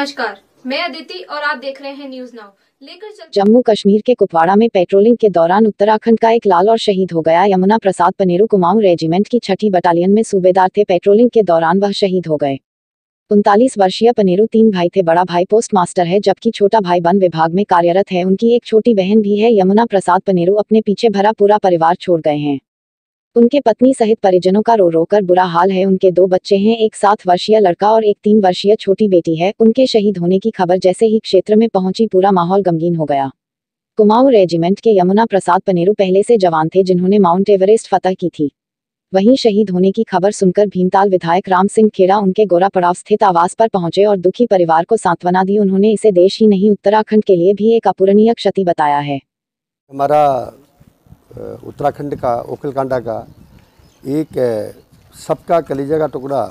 नमस्कार, मैं अदिति और आप देख रहे हैं न्यूज़ नाउ लेकर चल जम्मू कश्मीर के कुपवाड़ा में पेट्रोलिंग के दौरान उत्तराखंड का एक लाल और शहीद हो गया। यमुना प्रसाद पनेरू कुमाऊं रेजिमेंट की छठी बटालियन में सूबेदार थे। पेट्रोलिंग के दौरान वह शहीद हो गए। उनतालीस वर्षीय पनेरू तीन भाई थे। बड़ा भाई पोस्ट मास्टर है, जबकि छोटा भाई वन विभाग में कार्यरत है। उनकी एक छोटी बहन भी है। यमुना प्रसाद पनेरू अपने पीछे भरा पूरा परिवार छोड़ गए हैं। उनके पत्नी सहित परिजनों का रो रो कर बुरा हाल है। उनके दो बच्चे हैं, एक सात वर्षीय लड़का और एक तीन वर्षीय छोटी बेटी है। उनके शहीद होने की खबर जैसे ही क्षेत्र में पहुँची, पूरा माहौल गमगीन हो गया। कुमाऊं रेजिमेंट के यमुना प्रसाद पनेरू पहले से जवान थे, जिन्होंने माउंट एवरेस्ट फतह की थी। वहीं शहीद होने की खबर सुनकर भीमताल विधायक राम सिंह खेड़ा उनके गोरा पड़ाव स्थित आवास पर पहुँचे और दुखी परिवार को सांत्वना दी। उन्होंने इसे देश ही नहीं, उत्तराखंड के लिए भी एक अपूरणीय क्षति बताया है। हमारा उत्तराखंड का ओखलकांडा का एक सबका कलेजा का टुकड़ा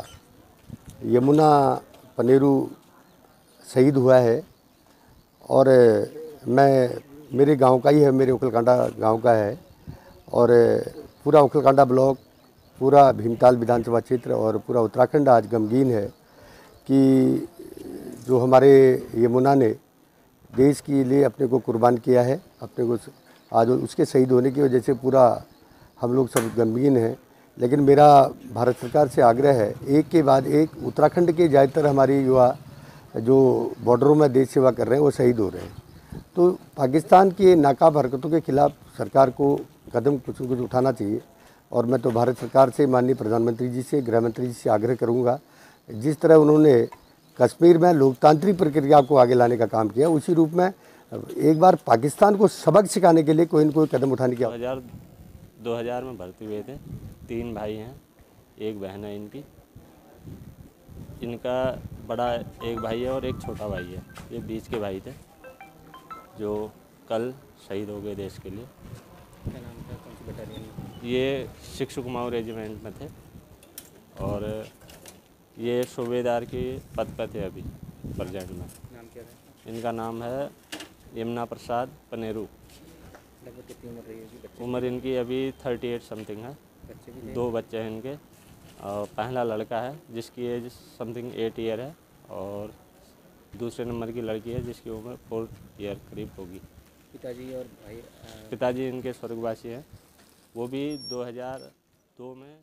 यमुना पनेरू शहीद हुआ है और मैं, मेरे गाँव का ही है, मेरे ओखलकांडा गाँव का है और पूरा ओखलकांडा ब्लॉक, पूरा भीमताल विधानसभा क्षेत्र और पूरा उत्तराखंड आज गमगीन है कि जो हमारे यमुना ने देश के लिए अपने को कुर्बान किया है, अपने को आज उसके शहीद होने की वजह से पूरा हम लोग सब गमगीन हैं। लेकिन मेरा भारत सरकार से आग्रह है, एक के बाद एक उत्तराखंड के ज़्यादातर हमारे युवा जो बॉर्डरों में देश सेवा कर रहे हैं, वो शहीद हो रहे हैं। तो पाकिस्तान की नाकाब हरकतों के खिलाफ सरकार को कदम कुछ न कुछ उठाना चाहिए और मैं तो भारत सरकार से, माननीय प्रधानमंत्री जी से, गृह मंत्री जी से आग्रह करूँगा, जिस तरह उन्होंने कश्मीर में लोकतांत्रिक प्रक्रिया को आगे लाने का काम किया, उसी रूप में एक बार पाकिस्तान को सबक सिखाने के लिए कोई न कोई कदम उठाने की दो हज़ार दो हज़ार में भर्ती हुए थे। तीन भाई हैं एक बहन है इनकी। इनका बड़ा एक भाई है और एक छोटा भाई है। ये बीच के भाई थे जो कल शहीद हो गए देश के लिए। ये शिक्षु कुमाऊं रेजिमेंट में थे और ये सूबेदार के पद पर थे अभी प्रजेंट में। नाम क्या है इनका नाम है यमुना प्रसाद पनेरू। लगभग कितनी उम्र रही है उम्र इनकी अभी थर्टी एट समथिंग है। बच्चे भी दो बच्चे हैं इनके। और पहला लड़का है जिसकी एज समथिंग एट ईयर है और दूसरे नंबर की लड़की है जिसकी उम्र फोर ईयर करीब होगी। पिताजी और भाई अ, पिताजी इनके स्वर्गवासी हैं। वो भी 2002 में